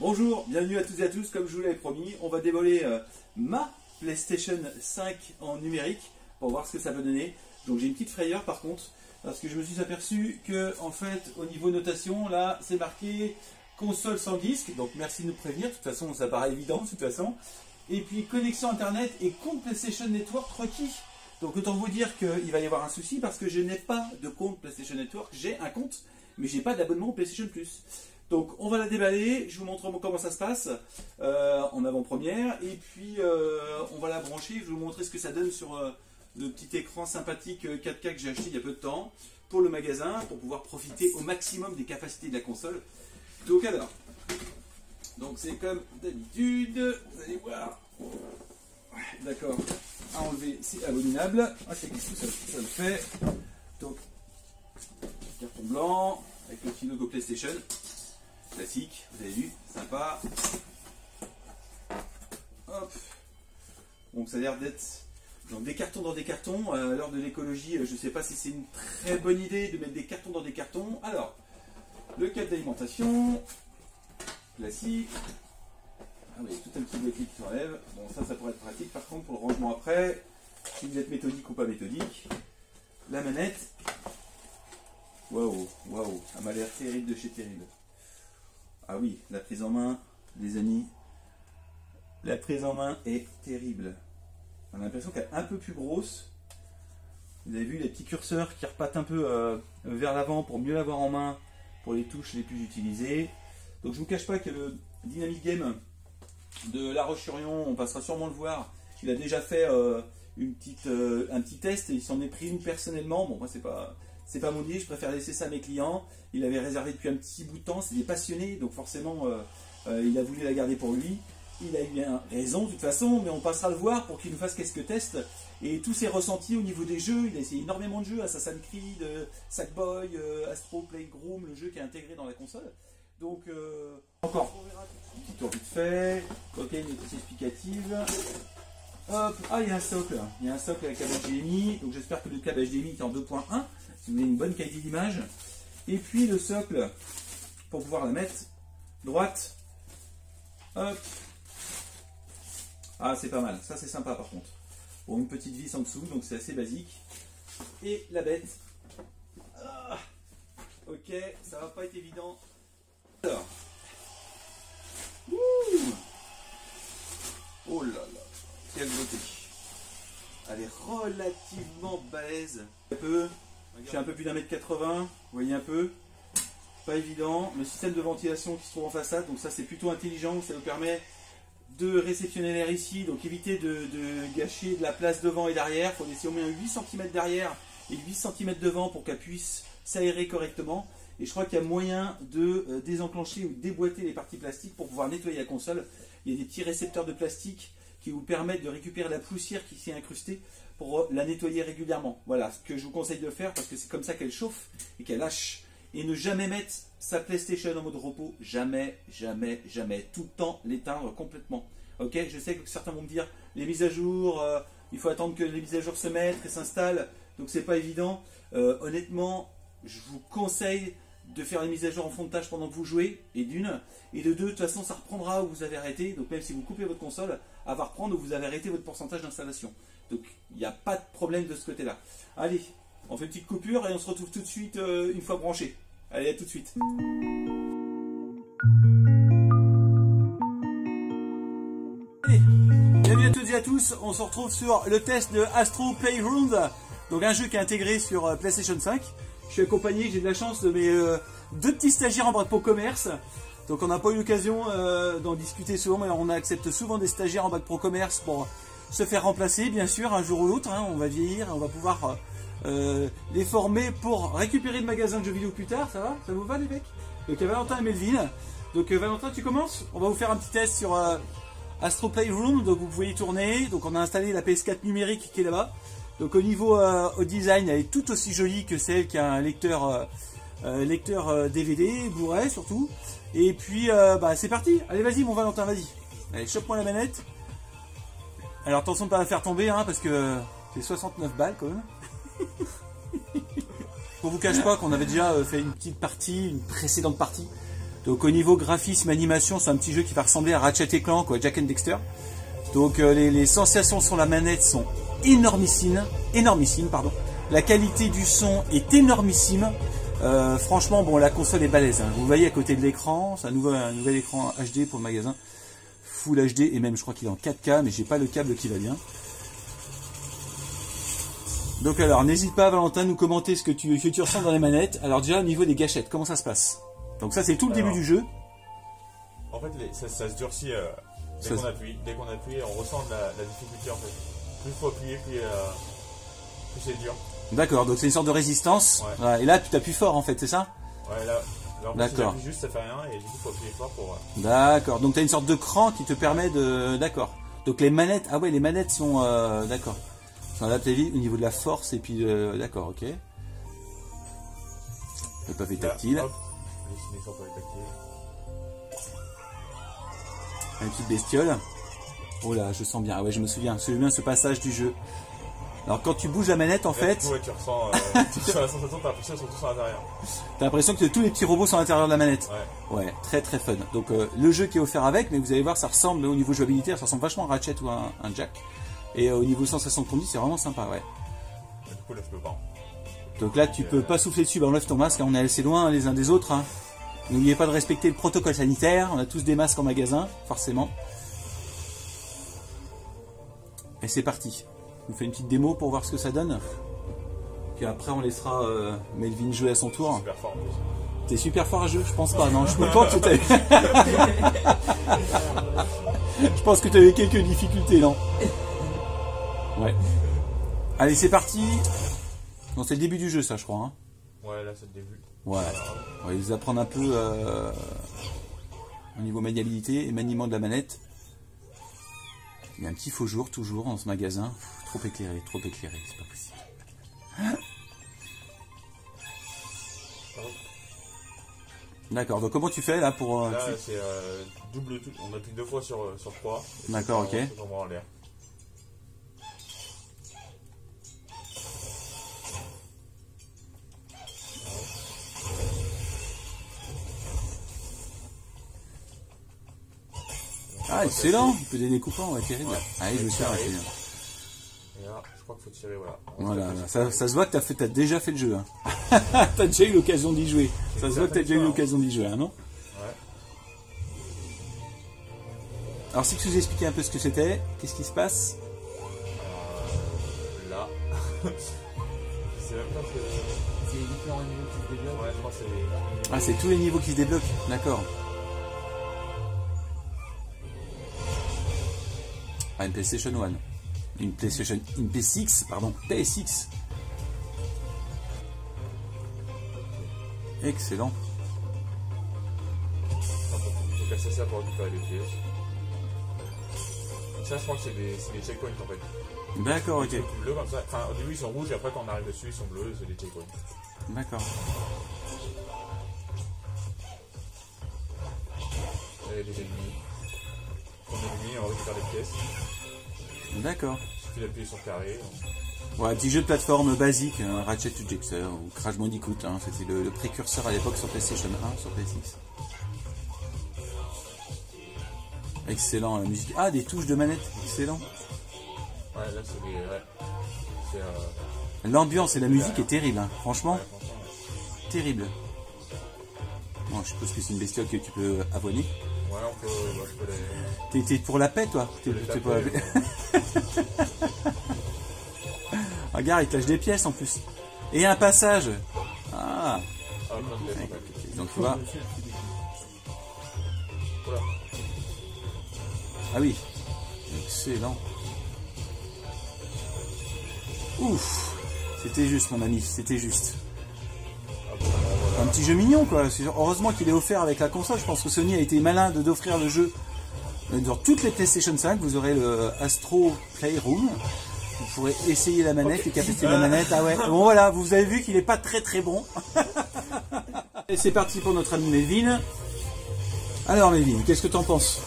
Bonjour, bienvenue à toutes et à tous. Comme je vous l'avais promis, on va dévoiler euh, ma PlayStation 5 en numérique pour voir ce que ça peut donner. Donc j'ai une petite frayeur par contre, parce que je me suis aperçu que en fait au niveau notation, là c'est marqué console sans disque. Donc merci de nous prévenir, de toute façon ça paraît évident de toute façon. Et puis connexion internet et compte PlayStation Network requis. Donc autant vous dire qu'il va y avoir un souci parce que je n'ai pas de compte PlayStation Network, j'ai un compte, mais j'ai pas d'abonnement PlayStation Plus. Donc on va la déballer, je vous montre comment ça se passe euh, en avant-première, et puis euh, on va la brancher, je vais vous montrer ce que ça donne sur euh, le petit écran sympathique 4K que j'ai acheté il y a peu de temps pour le magasin, pour pouvoir profiter au maximum des capacités de la console. Donc alors, donc c'est comme d'habitude, vous allez voir, d'accord, à enlever, c'est abominable, ah, ça, ça le fait, donc carton blanc, avec le petit logo PlayStation, classique, vous avez vu, sympa. Hop. Donc ça a l'air d'être donc des cartons dans des cartons. À l'heure de l'écologie, je ne sais pas si c'est une très bonne idée de mettre des cartons dans des cartons. Alors, le câble d'alimentation, classique. Ah oui, tout un petit boîtier qui s'enlève. Bon, ça, ça pourrait être pratique. Par contre, pour le rangement après, si vous êtes méthodique ou pas méthodique, la manette. Waouh, waouh, ça m'a l'air terrible de chez terrible. Ah oui, la prise en main, les amis, la prise en main est terrible. On a l'impression qu'elle est un peu plus grosse. Vous avez vu les petits curseurs qui repartent un peu euh, vers l'avant pour mieux l'avoir en main pour les touches les plus utilisées. Donc je ne vous cache pas que le Dynamic Game de La Roche-sur-Yon, on passera sûrement le voir. Il a déjà fait euh, une petite, euh, un petit test et il s'en est pris une personnellement. Bon, moi c'est pas c'est pas mon idée, je préfère laisser ça à mes clients. Il avait réservé depuis un petit bout de temps, c'est des passionnés, donc forcément euh, euh, il a voulu la garder pour lui. Il a eu bien raison de toute façon, mais on passera le voir pour qu'il nous fasse quelques tests. Et tous ses ressentis au niveau des jeux, il a essayé énormément de jeux, Assassin's Creed, euh, Sackboy, Astro Playgroom, le jeu qui est intégré dans la console. Donc, encore, petit tour vite fait, ok, une notice explicative. Hop, ah, il y a un socle, il y a un socle avec un HDMI, donc j'espère que le câble HDMI est en 2.1 une bonne qualité d'image. Et puis le socle, pour pouvoir la mettre, droite, hop. Ah, c'est pas mal, ça c'est sympa par contre. Bon, une petite vis en dessous, donc c'est assez basique. Et la bête. Ah, ok, ça va pas être évident. Alors. oh là là, quelle beauté. Elle est relativement balèze. Un peu, suis un peu plus d'un mètre 80, vous voyez un peu. Pas évident. Le système de ventilation qui se trouve en façade, donc ça c'est plutôt intelligent, ça nous permet de réceptionner l'air ici, donc éviter de, gâcher de la place devant et derrière. Il faut laisser au moins 8 cm derrière et 8 cm devant pour qu'elle puisse s'aérer correctement. Et je crois qu'il y a moyen de euh, désenclencher ou déboîter les parties plastiques pour pouvoir nettoyer la console. Il y a des petits récepteurs de plastique qui vous permettent de récupérer la poussière qui s'y est incrustée pour la nettoyer régulièrement. Voilà ce que je vous conseille de faire parce que c'est comme ça qu'elle chauffe et qu'elle lâche. Et ne jamais mettre sa PlayStation en mode repos. Jamais, jamais, jamais. Tout le temps l'éteindre complètement. Ok Je sais que certains vont me dire les mises à jour, euh, il faut attendre que les mises à jour se mettent et s'installent. Donc c'est pas évident. Euh, honnêtement, je vous conseille de faire les mises à jour en fond de tâche pendant que vous jouez, et d'une. Et de deux, de toute façon, ça reprendra où vous avez arrêté. Donc même si vous coupez votre console, elle va reprendre où vous avez arrêté votre pourcentage d'installation. Donc il n'y a pas de problème de ce côté-là. Allez, on fait une petite coupure et on se retrouve tout de suite euh, une fois branché. Allez, à tout de suite. Bienvenue à toutes et à tous. On se retrouve sur le test de Astro Playroom, donc un jeu qui est intégré sur euh, PlayStation 5. Je suis accompagné, j'ai de la chance de mes euh, deux petits stagiaires en bras de commerce. Donc on n'a pas eu l'occasion d'en discuter souvent, mais on accepte souvent des stagiaires en bac pro commerce pour se faire remplacer, bien sûr, un jour ou l'autre. Hein, on va vieillir, on va pouvoir euh, euh, les former pour récupérer le magasin de jeux vidéo plus tard. Ça va? Ça vous va, les mecs? Donc, Valentin et Melvin. Donc, euh, Valentin, tu commences? On va vous faire un petit test sur Astro Playroom. Donc, vous pouvez y tourner. Donc, on a installé la PS4 numérique qui est là-bas. Donc, au niveau au design, elle est tout aussi jolie que celle qui a un lecteur, lecteur DVD, Blu-ray surtout. Et puis, bah, c'est parti. Allez, vas-y, mon Valentin, vas-y. Allez, chope-moi la manette. Alors attention de pas la faire tomber, hein, parce que c'est 69 balles quand même. On vous cache pas qu'on avait déjà euh, fait une petite partie, une précédente partie, Donc au niveau graphisme, animation, c'est un petit jeu qui va ressembler à Ratchet et Clank ou à Jack and Dexter. Donc euh, les, les sensations sur la manette sont énormissimes, énormissimes, pardon. La qualité du son est énormissime. Euh, franchement, bon, la console est balèze. hein. Vous voyez à côté de l'écran, c'est un un nouvel écran HD pour le magasin. Full HD et même je crois qu'il est en 4K, mais j'ai pas le câble qui va bien. Donc alors, n'hésite pas Valentin à nous commenter ce que tu, que tu ressens dans les manettes. Alors déjà au niveau des gâchettes, comment ça se passe? Donc ça c'est tout le début du jeu. En fait, les- ça, ça se durcit euh, dès qu'on appuie. Dès qu'on appuie, on ressent la, la difficulté en fait. Plus il faut appuyer, plus, euh, plus c'est dur. D'accord, donc c'est une sorte de résistance. Ouais. Voilà, et là tu t'appuies fort en fait, c'est ça? Ouais, là, là si D'accord. j'appuie juste, ça fait rien et du coup, il faut appuyer fort pour. D'accord, donc tu as une sorte de cran qui te permet de... D'accord. Donc les manettes, ah ouais, les manettes sont... euh, D'accord. Sont adaptées au niveau de la force et puis... euh, D'accord, ok. Le pavé là, tactile. tactiles. Une petite bestiole. Oh là, je sens bien. Ah ouais, je me souviens. Je me souviens ce passage du jeu. Alors quand tu bouges la manette, en Là, fait, coup, ouais, tu ressens euh, tu ressens la sensation, t'as l'impression qu'ils sont tous à l'intérieur. t'as l'impression que tous les petits robots sont à l'intérieur de la manette. Ouais. Ouais, très très fun. Donc euh, le jeu qui est offert avec, mais vous allez voir, ça ressemble au niveau jouabilité, ça ressemble vachement à Ratchet ou à un, un Jack. Et euh, au niveau sensation de conduite, c'est vraiment sympa, ouais. Du coup, là, je peux pas. Donc là, tu peux pas souffler dessus, bah enlève ton masque, hein, on est assez loin les uns des autres. hein. N'oubliez pas de respecter le protocole sanitaire, on a tous des masques en magasin, forcément. Et c'est parti. On fait une petite démo pour voir ce que ça donne. Puis après, on laissera euh, Melvin jouer à son tour. Super fort. T'es super fort à jeu, je pense pas, non, je me pense que t'as Je pense que t'avais quelques difficultés, non? Ouais. Allez, c'est parti. Non, c'est le début du jeu, ça, je crois. hein. Ouais, là, c'est le début. Ouais. On va les apprendre un peu euh, au niveau maniabilité et maniement de la manette. Il y a un petit faux jour toujours dans ce magasin. Trop éclairé, trop éclairé, c'est pas possible. D'accord, donc comment tu fais là pour... euh, Là, tu- c'est euh, double. On appuie deux fois sur, euh, sur 3. D'accord, ok. On va en l'air. Ah, excellent Il peut des découpants, ouais, terrible. Ouais. Oui, je me suis arrêté. Là, je crois qu'il faut tirer, voilà. Voilà, là, ça, ça se voit que t'as fait, t'as déjà fait le jeu. Hein. t'as déjà eu l'occasion d'y jouer. Ça se voit que t'as déjà eu l'occasion d'y jouer, hein, non Ouais. Alors si tu nous expliquais un peu ce que c'était, qu'est-ce qui se passe? Euh, là. c'est même pas que. C'est les différents niveaux qui se développent. Ouais, je crois que c'est les. Ah, c'est tous les niveaux qui se débloquent, d'accord. Ah, une PlayStation 1. Une PlayStation, une P6, pardon, PS6. Excellent. Faut- casser ça pour récupérer les pièces. Ça, je crois que c'est des, des checkpoints en fait. D'accord, ok. Bleus comme ça. Enfin, au début ils sont rouges et après quand on arrive dessus ils sont bleus, c'est des checkpoints. D'accord. A des ennemis. On est ennemis, on récupère des pièces. D'accord. Il suffit d'appuyer sur carré. Ouais, un petit jeu de plateforme basique, un Ratchet Jigsaw ou Crash Bandicoot, hein, c'était le, le précurseur à l'époque sur PlayStation 1, sur PS6. Excellent la musique. Ah, des touches de manette, excellent. Ouais, là c'est des. Ouais. Euh, L'ambiance et la musique est terrible, hein. franchement, ouais, franchement, ouais. terrible. Bon, je suppose que c'est une bestiole que tu peux avoiner. Ouais, on peut. ouais, je peux les. T'es pour la paix, toi? T'es pour la paix. Il lâche des pièces en plus. Et un passage. Ah, donc tu. Ah oui. Excellent. Ouf. C'était juste, mon ami, c'était juste. Un petit jeu mignon, quoi. Heureusement qu'il est offert avec la console. Je pense que Sony a été malin d'offrir le jeu euh, dans toutes les PlayStation 5. Vous aurez le Astro Playroom. Vous pourrez essayer la manette, les capacités de la manette. Ah ouais. Bon voilà, vous avez vu qu'il est pas très très bon. Et c'est parti pour notre ami Melvin. Alors Melvin, qu'est-ce que t'en penses?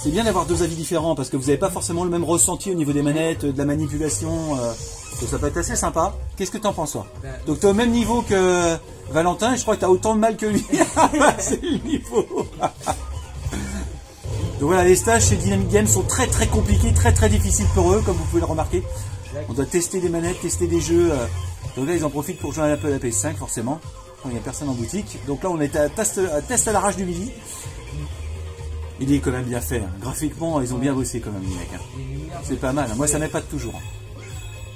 C'est bien d'avoir deux avis différents parce que vous n'avez pas forcément le même ressenti au niveau des manettes, de la manipulation. euh, ça peut être assez sympa. Qu'est-ce que t'en penses toi? Ben, Donc t'es au même niveau que Valentin, et je crois que tu as autant de mal que lui. c'est le niveau. Donc voilà, les stages chez Dynamic Games sont très très compliqués, très très difficiles pour eux, comme vous pouvez le remarquer. On doit tester des manettes, tester des jeux. euh. Donc là, ils en profitent pour jouer un peu à la PS5, forcément. Il n'y a personne en boutique. Donc là, on est à test à, test à l'arrache du midi. Il est quand même bien fait. hein. Graphiquement, ils ont bien bossé quand même, les mecs. hein. C'est pas mal. Moi, ça m'épate toujours.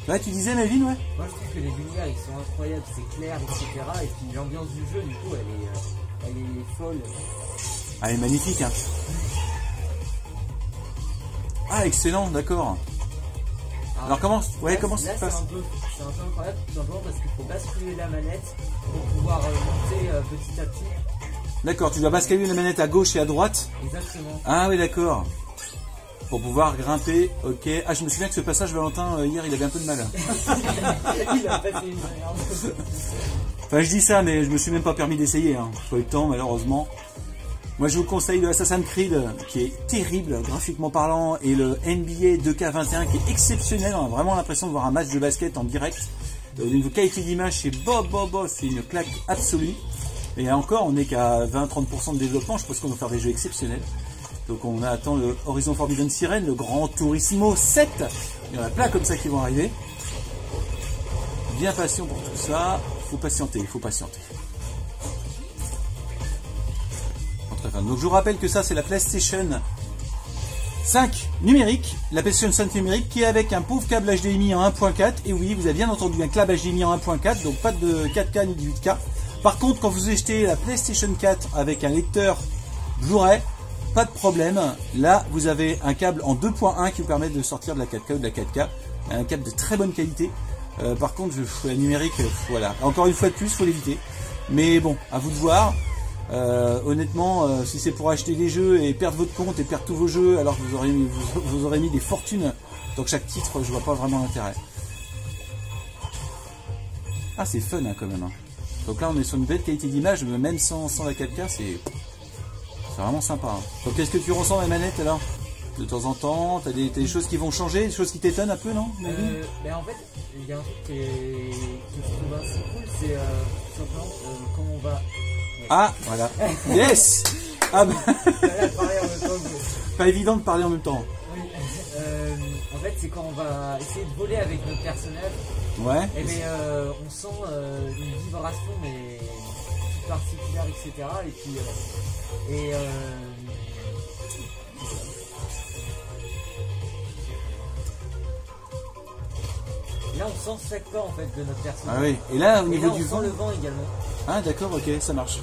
Ouais, tu disais, Melvin, ouais? Moi je trouve que les lumières ils sont incroyables, c'est clair, etc. Et puis l'ambiance du jeu du coup elle est, euh, elle est folle. Ah, elle est magnifique, hein. Ah, excellent, d'accord. Alors, comment, ouais, Là, comment là, ça se passe c'est un peu incroyable tout simplement parce qu'il faut basculer la manette pour pouvoir euh, monter euh, petit à petit. D'accord, tu dois basculer la manette à gauche et à droite. Exactement. Ah oui, d'accord. Pour pouvoir grimper, ok. Ah, je me souviens que ce passage, Valentin, euh, hier, il avait un peu de mal. Il a passé une merde. Enfin, je dis ça, mais je me suis même pas permis d'essayer. Hein. J'ai Pas eu le temps, malheureusement. Moi, je vous conseille le Assassin's Creed, qui est terrible, graphiquement parlant, et le NBA 2K21, qui est exceptionnel. On a vraiment l'impression de voir un match de basket en direct. Au niveau qualité d'image, c'est bob, bob, c'est une claque absolue. Et encore, on n'est qu'à 20-30% de développement. Je pense qu'on va faire des jeux exceptionnels. Donc, on attend le Horizon Forbidden Siren, le Grand Turismo 7. Il y en a plein comme ça qui vont arriver. Bien patient pour tout ça. Faut patienter, il faut patienter. Donc je vous rappelle que ça c'est la PlayStation 5 numérique, la PlayStation 5 numérique qui est avec un pauvre câble HDMI en 1.4. Et oui, vous avez bien entendu un câble HDMI en 1.4, donc pas de 4K ni de 8K. Par contre, quand vous achetez la PlayStation 4 avec un lecteur Blu-ray, pas de problème. Là, vous avez un câble en 2.1 qui vous permet de sortir de la 4K ou de la 4K. Un câble de très bonne qualité. Euh, par contre, je, la numérique, euh, voilà. Encore une fois de plus, faut l'éviter. Mais bon, à vous de voir. Euh, honnêtement, euh, si c'est pour acheter des jeux et perdre votre compte et perdre tous vos jeux alors que vous aurez mis, vous, vous aurez mis des fortunes dans chaque titre, je vois pas vraiment l'intérêt. Ah, c'est fun hein, quand même. hein. Donc là, on est sur une belle qualité d'image, mais même sans, sans la 4K, c'est vraiment sympa. hein. Donc, qu'est-ce que tu ressens la manette alors De temps en temps, t'as des, choses qui vont changer, des choses qui t'étonnent un peu, non? Euh, mais en fait, il y a un truc qui est, que je trouve assez cool, c'est euh, tout simplement euh, quand on va. Ah, voilà. Yes Ah bah, pas évident de parler en même temps. Oui. Euh, en fait, c'est quand on va essayer de voler avec notre personnage, Ouais. et bien euh, on sent euh, une vibration mais particulière, etc. Et puis euh, et là on sent chaque pas en fait de notre personnage. Ah oui. Et là, au Et niveau là, on du sent vent. le vent également. Ah d'accord, ok, ça marche.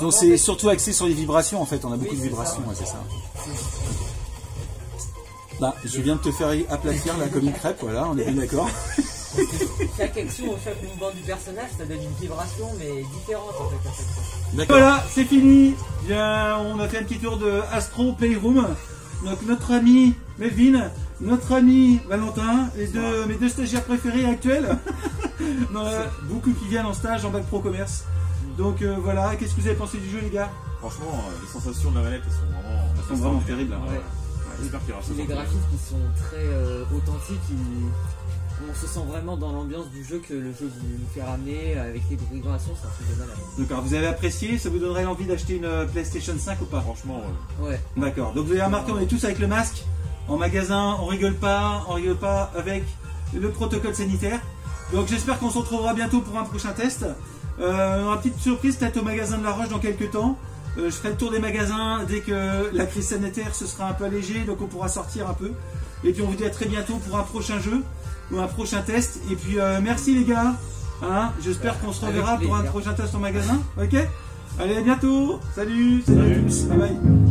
Donc c'est surtout axé sur les vibrations en fait, on a beaucoup Oui, de c'est vibrations, ça. ouais, c'est ça. Bah, je viens de te faire aplatir là comme une crêpe, voilà, on est bien d'accord. Chaque action ou chaque mouvement du personnage, ça donne une vibration, mais différente en fait à chaque fois. D'accord. Voilà, c'est fini. Bien, on a fait un petit tour de Astro Playroom. Donc notre ami Melvin, notre ami Valentin, les deux, mes deux stagiaires préférés actuels. Non, euh, beaucoup qui viennent en stage en bac pro commerce. Donc euh, voilà, qu'est-ce que vous avez pensé du jeu les gars? Franchement, euh, les sensations de la manette, elles sont vraiment, Elles sont vraiment terribles, hein. Ouais. J'espère qu'il y aura ça. Les graphismes ils sont très euh, authentiques, ils- on se sent vraiment dans l'ambiance du jeu que le jeu nous fait ramener avec les vibrations, c'est un truc de malade. D'accord, vous avez apprécié? Ça vous donnerait envie d'acheter une PlayStation 5 ou pas? Franchement, ouais. Ouais. D'accord. Donc vous avez remarqué, on est tous avec le masque. En magasin, on rigole pas, on rigole pas avec le protocole sanitaire. Donc j'espère qu'on se retrouvera bientôt pour un prochain test. Euh, on aura une petite surprise peut-être au magasin de la Roche dans quelques temps. Euh, je ferai le tour des magasins dès que la crise sanitaire se sera un peu allégée, donc on pourra sortir un peu. Et puis on vous dit à très bientôt pour un prochain jeu ou un prochain test. Et puis euh, merci les gars. Hein, J'espère qu'on se reverra pour un prochain test au magasin. Ok? Allez à bientôt. Salut. Salut. à tous. Bye bye.